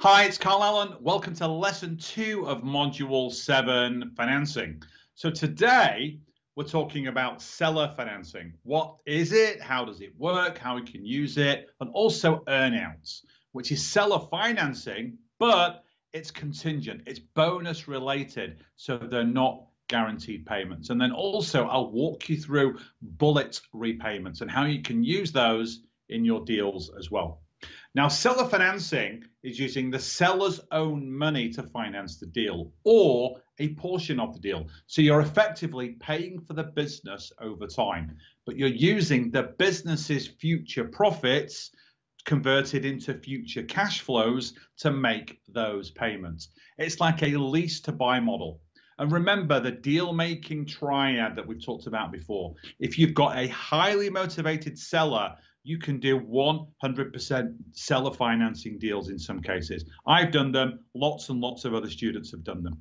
Hi, it's Carl Allen. Welcome to lesson two of module seven, financing. So today we're talking about seller financing. What is it? How does it work? How we can use it? And also earnouts, which is seller financing, but it's contingent, it's bonus related. So they're not guaranteed payments. And then also I'll walk you through bullet repayments and how you can use those in your deals as well. Now, seller financing is using the seller's own money to finance the deal or a portion of the deal. So you're effectively paying for the business over time, but you're using the business's future profits converted into future cash flows to make those payments. It's like a lease to buy model. And remember the deal making triad that we've talked about before. If you've got a highly motivated seller you can do 100% seller financing deals in some cases. I've done them, lots and lots of other students have done them.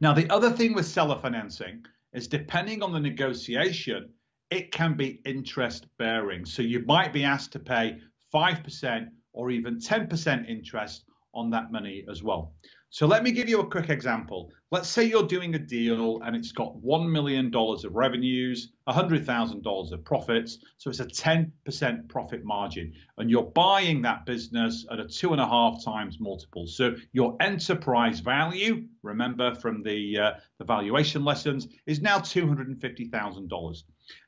Now, the other thing with seller financing is depending on the negotiation, it can be interest bearing. So you might be asked to pay 5% or even 10% interest on that money as well. So let me give you a quick example. Let's say you're doing a deal and it's got $1 million of revenues, $100,000 of profits. So it's a 10% profit margin. And you're buying that business at a two and a half times multiple. So your enterprise value, remember from the, uh, the valuation lessons, is now $250,000.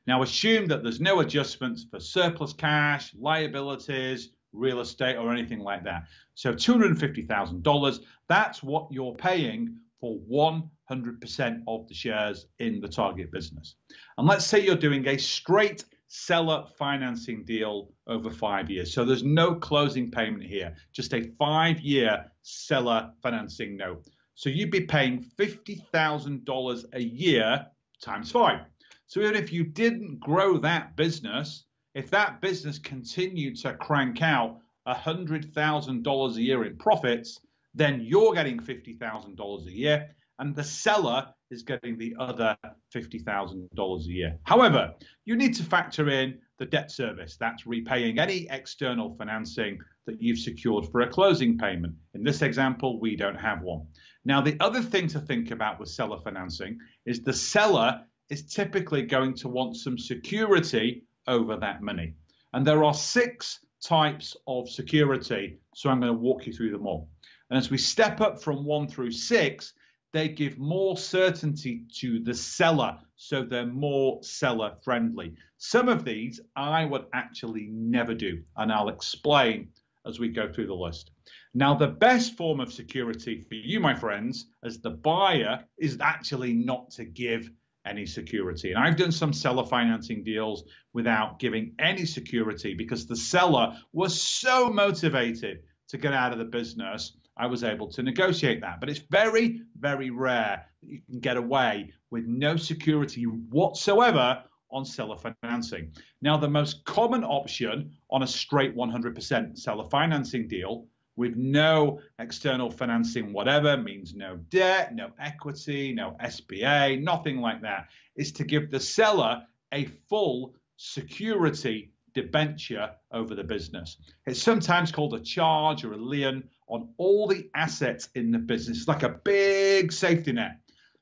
Now assume that there's no adjustments for surplus cash, liabilities, real estate or anything like that. So $250,000, that's what you're paying for 100% of the shares in the target business. And let's say you're doing a straight seller financing deal over five years. So there's no closing payment here, just a five year seller financing note. So you'd be paying $50,000 a year times five. So even if you didn't grow that business, if that business continued to crank out $100,000 a year in profits, then you're getting $50,000 a year and the seller is getting the other $50,000 a year. However, you need to factor in the debt service. That's repaying any external financing that you've secured for a closing payment. In this example, we don't have one. Now, the other thing to think about with seller financing is the seller is typically going to want some security over that money. And there are six types of security. So I'm going to walk you through them all. And as we step up from one through six, they give more certainty to the seller. So they're more seller friendly. Some of these I would actually never do. And I'll explain as we go through the list. Now, the best form of security for you, my friends, as the buyer, is actually not to give any security. And I've done some seller financing deals without giving any security because the seller was so motivated to get out of the business. I was able to negotiate that. But it's very, very rare that you can get away with no security whatsoever on seller financing. Now, the most common option on a straight 100% seller financing deal with no external financing, whatever, means no debt, no equity, no SBA, nothing like that, is to give the seller a full security debenture over the business. It's sometimes called a charge or a lien on all the assets in the business. It's like a big safety net.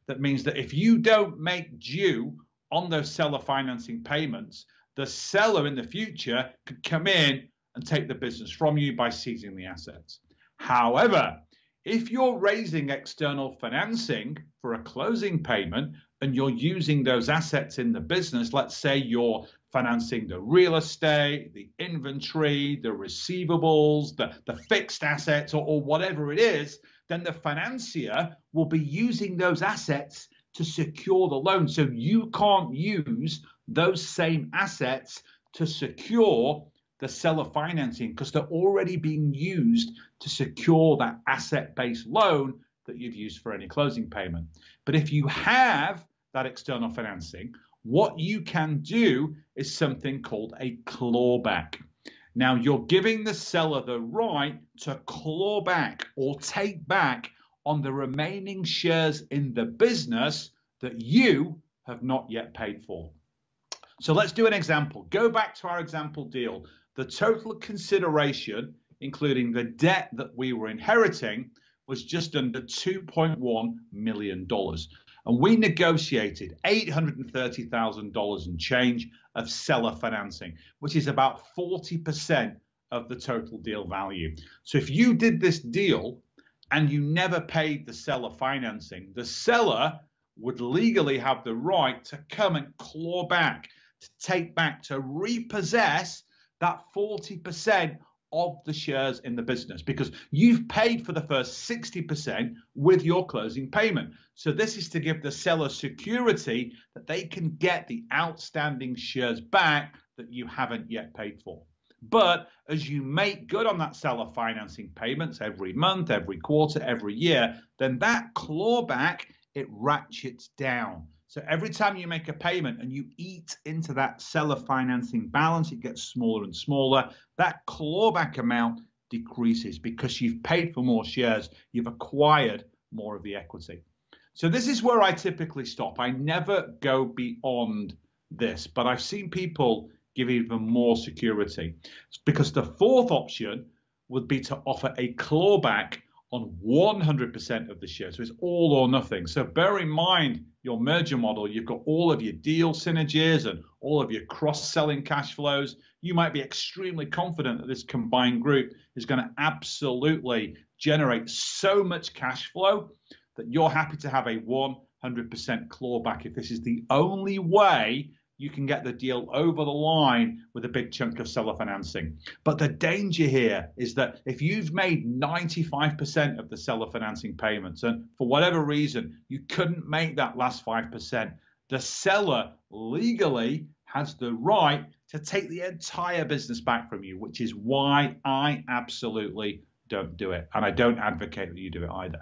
That means that if you don't make due on those seller financing payments, the seller in the future could come in and take the business from you by seizing the assets. However, if you're raising external financing for a closing payment and you're using those assets in the business, let's say you're financing the real estate, the inventory, the receivables, the, the fixed assets, or, or whatever it is, then the financier will be using those assets to secure the loan. So you can't use those same assets to secure the seller financing because they're already being used to secure that asset based loan that you've used for any closing payment. But if you have that external financing, what you can do is something called a clawback. Now, you're giving the seller the right to claw back or take back on the remaining shares in the business that you have not yet paid for. So let's do an example. Go back to our example deal the total consideration including the debt that we were inheriting, was just under $2.1 million. And we negotiated $830,000 in change of seller financing, which is about 40% of the total deal value. So if you did this deal and you never paid the seller financing, the seller would legally have the right to come and claw back, to take back, to repossess that 40% of the shares in the business because you've paid for the first 60% with your closing payment. So this is to give the seller security that they can get the outstanding shares back that you haven't yet paid for. But as you make good on that seller financing payments every month, every quarter, every year, then that clawback it ratchets down. So every time you make a payment and you eat into that seller financing balance, it gets smaller and smaller. That clawback amount decreases because you've paid for more shares, you've acquired more of the equity. So this is where I typically stop. I never go beyond this, but I've seen people give even more security because the fourth option would be to offer a clawback on 100% of the shares. So it's all or nothing. So bear in mind your merger model, you've got all of your deal synergies and all of your cross selling cash flows. You might be extremely confident that this combined group is going to absolutely generate so much cash flow that you're happy to have a 100% clawback if this is the only way you can get the deal over the line with a big chunk of seller financing. But the danger here is that if you've made 95% of the seller financing payments and for whatever reason you couldn't make that last 5%, the seller legally has the right to take the entire business back from you, which is why I absolutely don't do it. And I don't advocate that you do it either.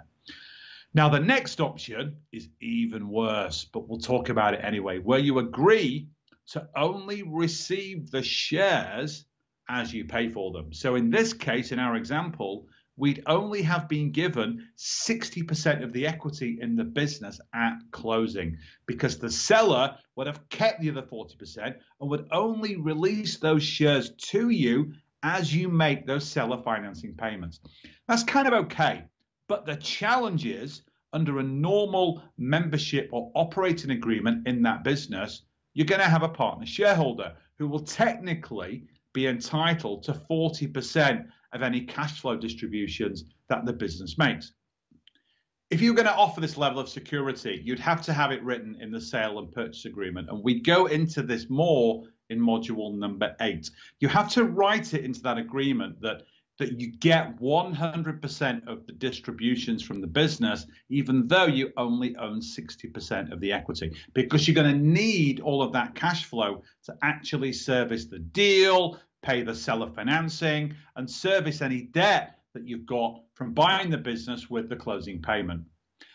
Now, the next option is even worse, but we'll talk about it anyway, where you agree to only receive the shares as you pay for them. So in this case, in our example, we'd only have been given 60% of the equity in the business at closing because the seller would have kept the other 40% and would only release those shares to you as you make those seller financing payments. That's kind of okay. But the challenge is under a normal membership or operating agreement in that business, you're going to have a partner shareholder who will technically be entitled to 40% of any cash flow distributions that the business makes. If you're going to offer this level of security, you'd have to have it written in the sale and purchase agreement. And we go into this more in module number eight. You have to write it into that agreement that that you get 100% of the distributions from the business, even though you only own 60% of the equity, because you're going to need all of that cash flow to actually service the deal, pay the seller financing, and service any debt that you've got from buying the business with the closing payment.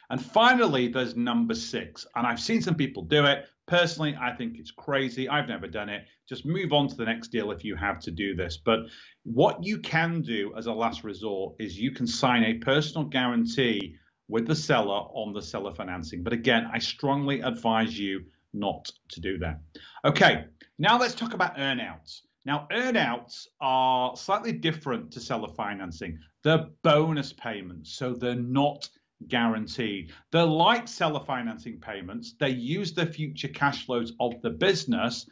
And finally, there's number six. And I've seen some people do it. Personally, I think it's crazy. I've never done it. Just move on to the next deal if you have to do this. But what you can do as a last resort is you can sign a personal guarantee with the seller on the seller financing. But again, I strongly advise you not to do that. Okay, now let's talk about earnouts. Now, earnouts are slightly different to seller financing. They're bonus payments, so they're not guaranteed. They're like seller financing payments. They use the future cash flows of the business,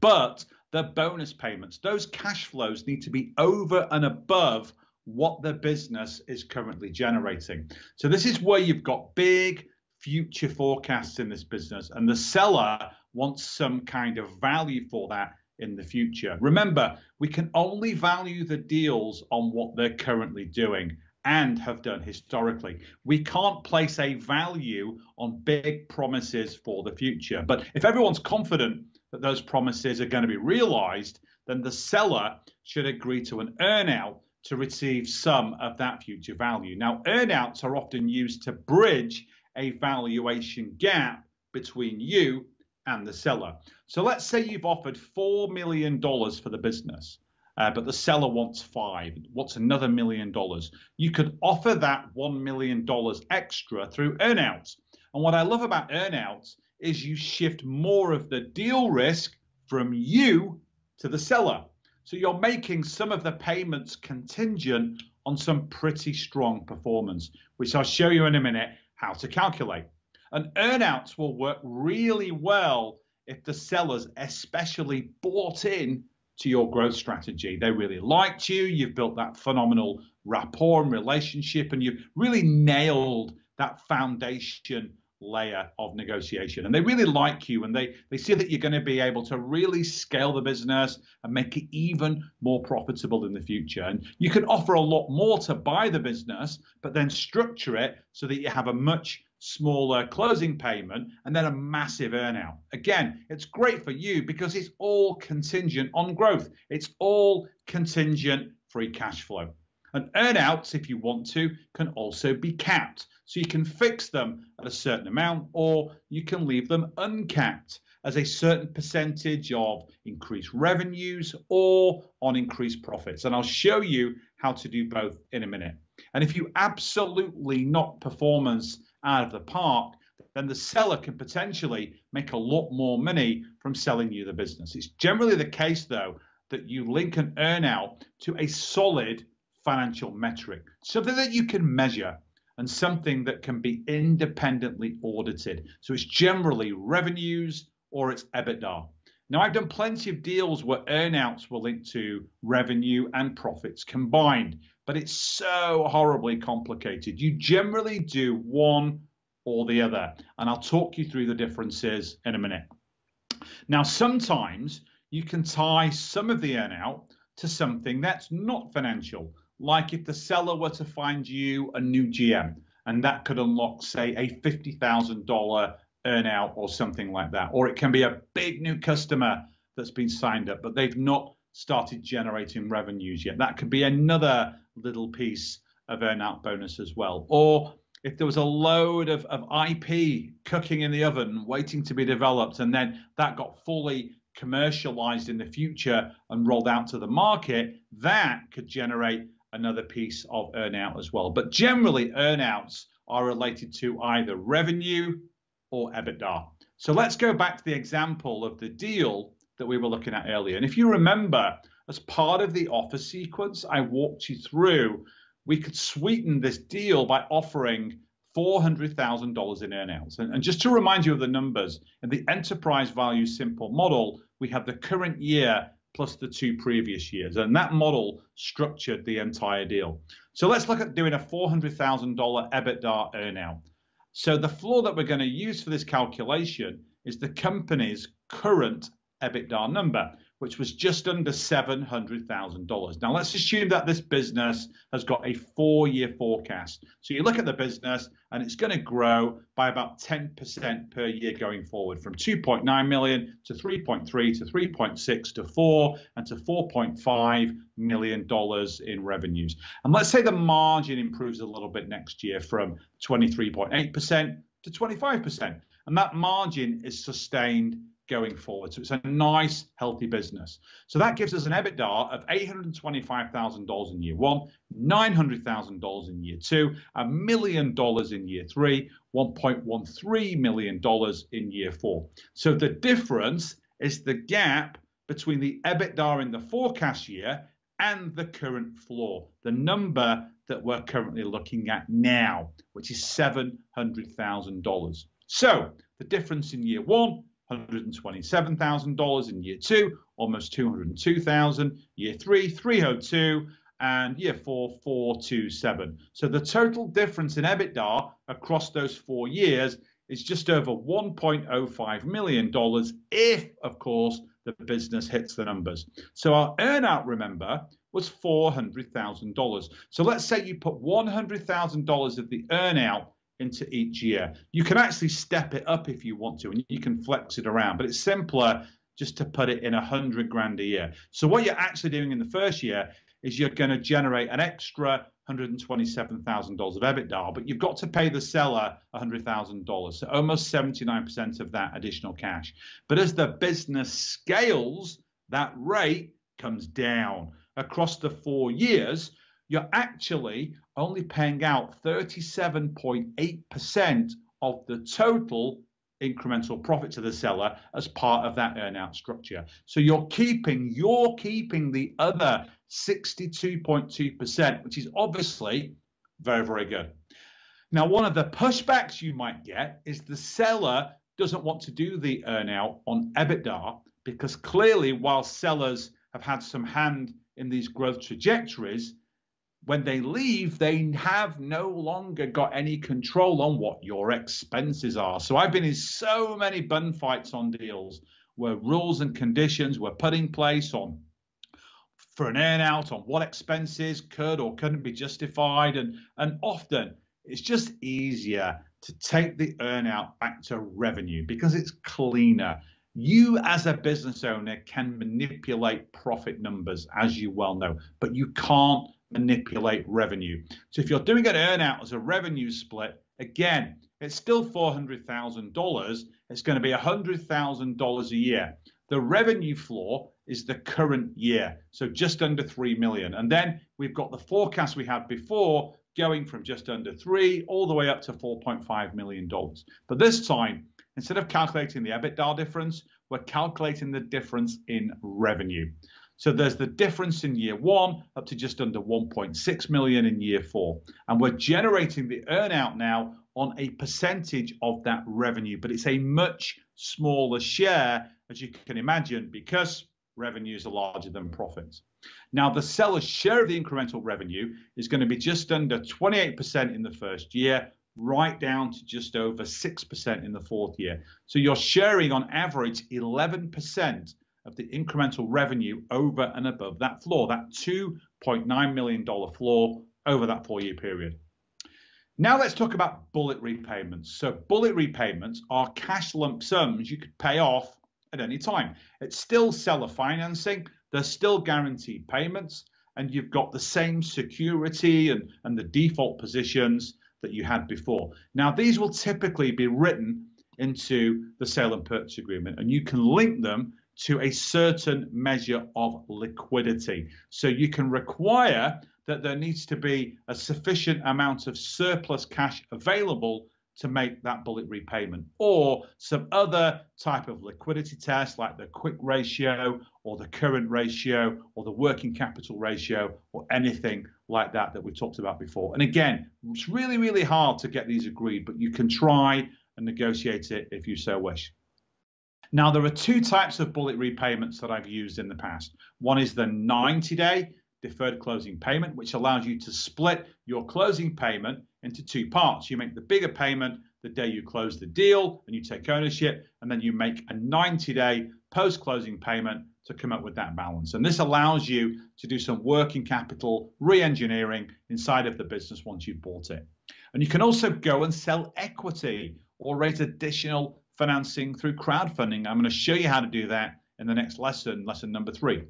but the bonus payments, those cash flows need to be over and above what the business is currently generating. So this is where you've got big future forecasts in this business and the seller wants some kind of value for that in the future. Remember, we can only value the deals on what they're currently doing and have done historically. We can't place a value on big promises for the future. But if everyone's confident that those promises are going to be realized, then the seller should agree to an earnout to receive some of that future value. Now, earnouts are often used to bridge a valuation gap between you and the seller. So let's say you've offered $4 million for the business uh, but the seller wants five. What's another million dollars? You could offer that $1 million extra through earnouts. And what I love about earnouts is you shift more of the deal risk from you to the seller. So you're making some of the payments contingent on some pretty strong performance, which I'll show you in a minute how to calculate. And earnouts will work really well if the sellers especially bought in to your growth strategy. They really liked you, you've built that phenomenal rapport and relationship, and you've really nailed that foundation layer of negotiation. And they really like you and they, they see that you're going to be able to really scale the business and make it even more profitable in the future. And you can offer a lot more to buy the business, but then structure it so that you have a much smaller closing payment and then a massive earnout. Again, it's great for you because it's all contingent on growth. It's all contingent free cash flow. And earnouts, if you want to, can also be capped. So you can fix them at a certain amount or you can leave them uncapped as a certain percentage of increased revenues or on increased profits. And I'll show you how to do both in a minute. And if you absolutely knock performance out of the park, then the seller can potentially make a lot more money from selling you the business. It's generally the case, though, that you link an earnout to a solid financial metric, something that you can measure and something that can be independently audited. So it's generally revenues or it's EBITDA. Now, I've done plenty of deals where earnouts were linked to revenue and profits combined, but it's so horribly complicated. You generally do one or the other, and I'll talk you through the differences in a minute. Now, sometimes you can tie some of the earnout to something that's not financial, like if the seller were to find you a new GM, and that could unlock, say, a $50,000 earnout or something like that. Or it can be a big new customer that's been signed up, but they've not started generating revenues yet. That could be another little piece of earnout bonus as well. Or if there was a load of, of IP cooking in the oven waiting to be developed, and then that got fully commercialized in the future and rolled out to the market, that could generate another piece of earnout as well. But generally, earnouts are related to either revenue or EBITDA. So let's go back to the example of the deal that we were looking at earlier. And if you remember, as part of the offer sequence I walked you through, we could sweeten this deal by offering $400,000 in earnouts. And, and just to remind you of the numbers, in the enterprise value simple model, we have the current year plus the two previous years. And that model structured the entire deal. So let's look at doing a $400,000 EBITDA earnout. So the floor that we're going to use for this calculation is the company's current EBITDA number, which was just under $700,000. Now, let's assume that this business has got a four year forecast. So you look at the business and it's going to grow by about 10% per year going forward from 2.9 million to 3.3 to 3.6 to 4 and to 4.5 million dollars in revenues. And let's say the margin improves a little bit next year from 23.8% to 25%. And that margin is sustained going forward. So it's a nice, healthy business. So that gives us an EBITDA of $825,000 in year one, $900,000 in year two, a million dollars in year three, $1.13 million in year four. So the difference is the gap between the EBITDA in the forecast year and the current floor, the number that we're currently looking at now, which is $700,000. So the difference in year one $127,000 in year two, almost 202,000, year three, 302, and year four, 427. So the total difference in EBITDA across those four years is just over $1.05 million if, of course, the business hits the numbers. So our earnout, remember, was $400,000. So let's say you put $100,000 of the earnout into each year. You can actually step it up if you want to, and you can flex it around, but it's simpler just to put it in a hundred grand a year. So what you're actually doing in the first year is you're going to generate an extra $127,000 of EBITDA, but you've got to pay the seller $100,000, so almost 79% of that additional cash. But as the business scales, that rate comes down. Across the four years, you're actually only paying out 37.8% of the total incremental profit to the seller as part of that earnout structure. So you're keeping you're keeping the other 62.2%, which is obviously very very good. Now, one of the pushbacks you might get is the seller doesn't want to do the earnout on EBITDA because clearly, while sellers have had some hand in these growth trajectories, when they leave, they have no longer got any control on what your expenses are. So I've been in so many bun fights on deals where rules and conditions were put in place on for an earnout on what expenses could or couldn't be justified, and and often it's just easier to take the earnout back to revenue because it's cleaner. You, as a business owner, can manipulate profit numbers, as you well know, but you can't manipulate revenue. So if you're doing an earnout as a revenue split, again, it's still $400,000. It's going to be $100,000 a year. The revenue floor is the current year, so just under 3 million. And then we've got the forecast we had before going from just under 3 all the way up to 4.5 million dollars. But this time, instead of calculating the EBITDA difference, we're calculating the difference in revenue. So there's the difference in year one up to just under 1.6 million in year four. And we're generating the earnout now on a percentage of that revenue, but it's a much smaller share, as you can imagine, because revenues are larger than profits. Now, the seller's share of the incremental revenue is going to be just under 28% in the first year, right down to just over 6% in the fourth year. So you're sharing on average 11% of the incremental revenue over and above that floor, that $2.9 million floor over that four year period. Now let's talk about bullet repayments. So bullet repayments are cash lump sums you could pay off at any time. It's still seller financing, there's still guaranteed payments, and you've got the same security and, and the default positions that you had before. Now these will typically be written into the sale and purchase agreement, and you can link them to a certain measure of liquidity. So you can require that there needs to be a sufficient amount of surplus cash available to make that bullet repayment or some other type of liquidity test like the quick ratio or the current ratio or the working capital ratio or anything like that that we talked about before. And again, it's really, really hard to get these agreed, but you can try and negotiate it if you so wish. Now, there are two types of bullet repayments that I've used in the past. One is the 90 day deferred closing payment, which allows you to split your closing payment into two parts. You make the bigger payment the day you close the deal and you take ownership, and then you make a 90 day post closing payment to come up with that balance. And this allows you to do some working capital re engineering inside of the business once you've bought it. And you can also go and sell equity or raise additional financing through crowdfunding. I'm going to show you how to do that in the next lesson, lesson number three.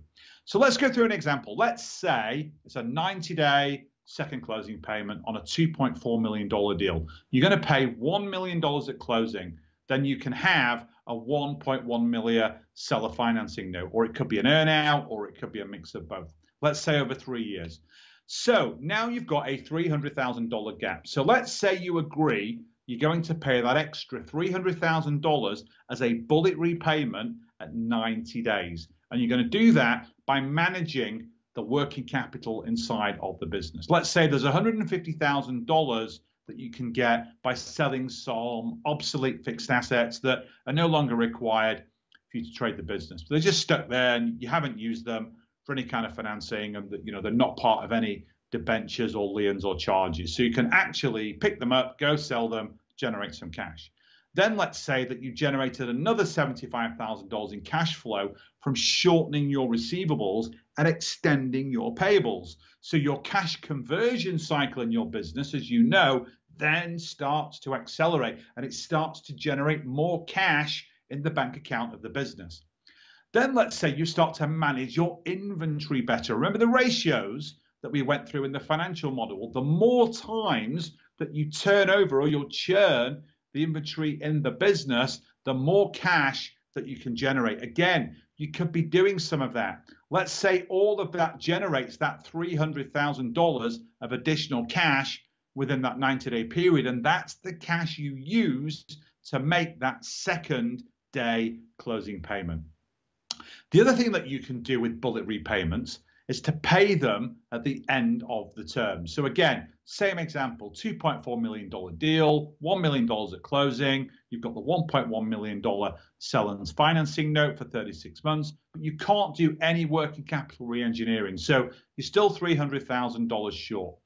So let's go through an example. Let's say it's a 90 day second closing payment on a $2.4 million deal. You're going to pay $1 million at closing. Then you can have a 1.1 million seller financing note, or it could be an earnout, or it could be a mix of both. Let's say over three years. So now you've got a $300,000 gap. So let's say you agree you're going to pay that extra $300,000 as a bullet repayment at 90 days. And you're going to do that by managing the working capital inside of the business. Let's say there's $150,000 that you can get by selling some obsolete fixed assets that are no longer required for you to trade the business. They're just stuck there and you haven't used them for any kind of financing and you know they're not part of any debentures or liens or charges. So you can actually pick them up, go sell them, generate some cash. Then let's say that you generated another $75,000 in cash flow from shortening your receivables and extending your payables. So your cash conversion cycle in your business, as you know, then starts to accelerate and it starts to generate more cash in the bank account of the business. Then let's say you start to manage your inventory better. Remember the ratios that we went through in the financial model. The more times that you turn over or you'll churn the inventory in the business, the more cash that you can generate. Again, you could be doing some of that. Let's say all of that generates that $300,000 of additional cash within that 90 day period. And that's the cash you use to make that second day closing payment. The other thing that you can do with bullet repayments is to pay them at the end of the term. So again, same example, $2.4 million deal, $1 million at closing. You've got the $1.1 million Sellent's financing note for 36 months, but you can't do any working capital re-engineering. So you're still $300,000 short.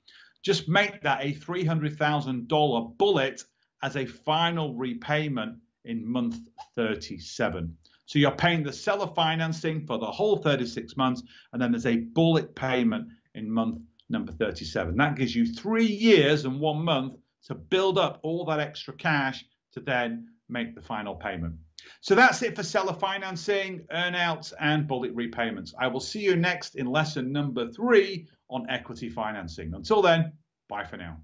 Just make that a $300,000 bullet as a final repayment in month 37. So you're paying the seller financing for the whole 36 months, and then there's a bullet payment in month number 37. That gives you three years and one month to build up all that extra cash to then make the final payment. So that's it for seller financing, earnouts, and bullet repayments. I will see you next in lesson number three on equity financing. Until then, bye for now.